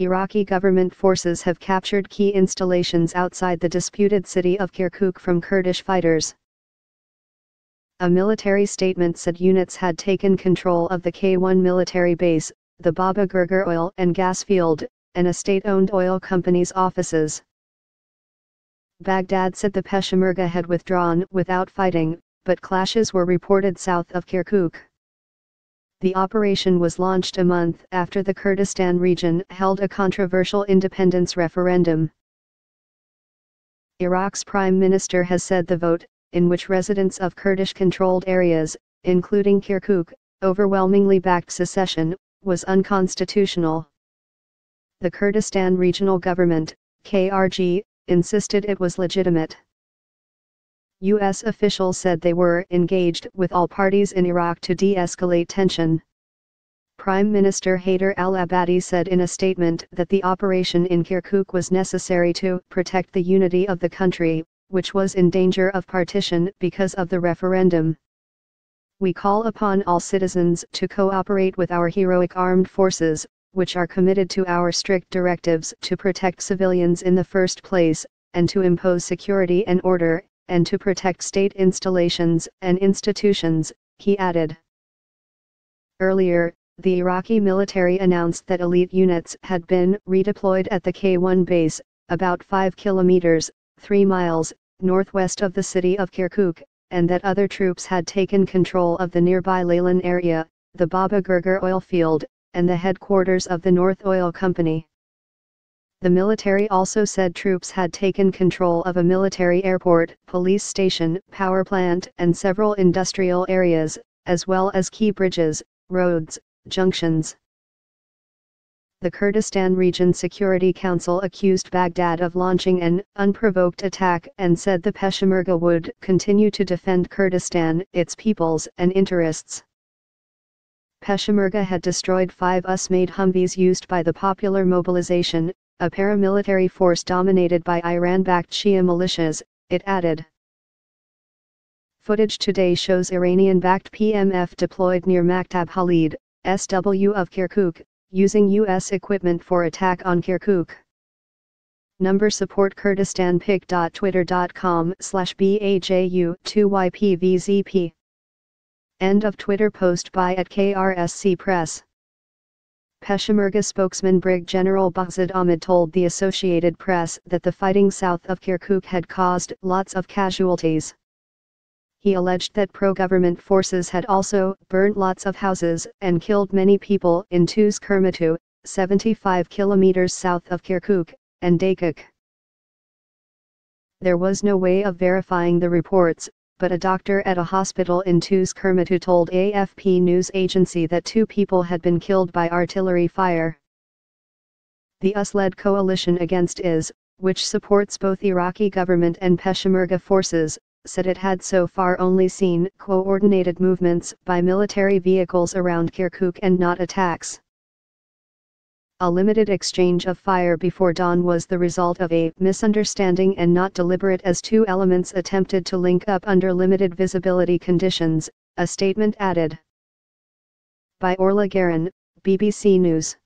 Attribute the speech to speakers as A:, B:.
A: Iraqi government forces have captured key installations outside the disputed city of Kirkuk from Kurdish fighters. A military statement said units had taken control of the K1 military base, the Baba Gurgur oil and gas field, and a state-owned oil company's offices. Baghdad said the Peshmerga had withdrawn without fighting, but clashes were reported south of Kirkuk. The operation was launched a month after the Kurdistan region held a controversial independence referendum. Iraq's prime minister has said the vote, in which residents of Kurdish-controlled areas, including Kirkuk, overwhelmingly backed secession, was unconstitutional. The Kurdistan Regional Government, KRG, insisted it was legitimate. U.S. officials said they were engaged with all parties in Iraq to de-escalate tension. Prime Minister Haider al-Abadi said in a statement that the operation in Kirkuk was necessary to protect the unity of the country, which was in danger of partition because of the referendum. We call upon all citizens to cooperate with our heroic armed forces, which are committed to our strict directives to protect civilians in the first place, and to impose security and order, and to protect state installations and institutions, he added. Earlier, the Iraqi military announced that elite units had been redeployed at the K1 base, about 5 kilometers, 3 miles, northwest of the city of Kirkuk, and that other troops had taken control of the nearby Laylan area, the Baba Gurgur oil field, and the headquarters of the North Oil Company. The military also said troops had taken control of a military airport, police station, power plant and several industrial areas, as well as key bridges, roads, junctions. The Kurdistan Region Security Council accused Baghdad of launching an unprovoked attack and said the Peshmerga would continue to defend Kurdistan, its peoples and interests. Peshmerga had destroyed five US-made Humvees used by the Popular Mobilization, a paramilitary force dominated by Iran-backed Shia militias, it added. Footage today shows Iranian-backed PMF deployed near Maktab Khalid, SW of Kirkuk, using U.S. equipment for attack on Kirkuk. Number support Kurdistan pic.twitter.com slash BAJU 2YPVZP End of Twitter post by at KRSC Press. Peshmerga spokesman Brig General Bahzad Ahmad told the Associated Press that the fighting south of Kirkuk had caused lots of casualties. He alleged that pro-government forces had also burned lots of houses and killed many people in Tuz Khurmatu, 75 kilometers south of Kirkuk, and Dakuk. There was no way of verifying the reports, but a doctor at a hospital in Tuz Khurmatu told AFP news agency that two people had been killed by artillery fire. The US-led coalition against IS, which supports both Iraqi government and Peshmerga forces, said it had so far only seen coordinated movements by military vehicles around Kirkuk and not attacks. A limited exchange of fire before dawn was the result of a misunderstanding and not deliberate as two elements attempted to link up under limited visibility conditions, a statement added. By Orla Guerin, BBC News.